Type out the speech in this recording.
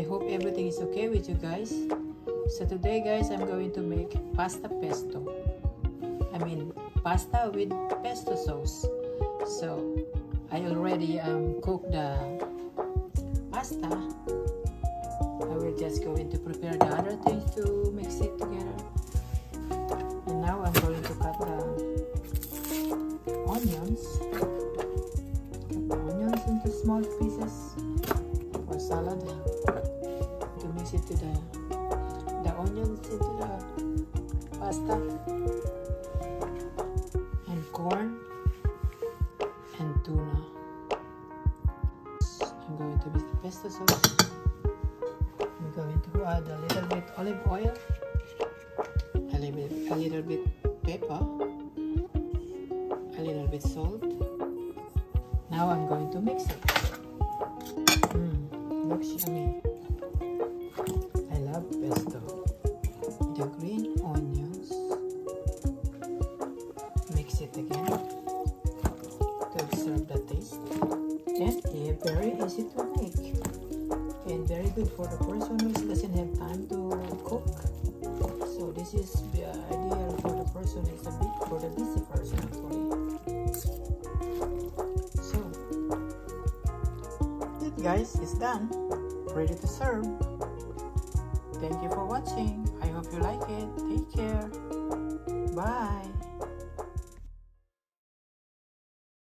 hope everything is okay with you guys. So today guys, I'm going to make pasta pesto. I mean, pasta with pesto sauce. So I already um, cooked the pasta. I will just going to prepare the other things to mix it together. And now I'm going to cut the onions. Cut the onions into small pieces for salad. To mix it to the the onions into the pasta and corn and tuna. I'm going to mix the pesto sauce. I'm going to add a little bit olive oil, a little bit, a little bit pepper, a little bit salt. Now I'm going to mix it. Looks yummy. I love pesto. The green onions. Mix it again to observe the taste. And yeah, very easy to make. And very good for the person who doesn't have time to cook. So this is the ideal for the person who's a bit for the busy person guys it's done. Ready to serve. Thank you for watching.